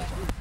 Thank you.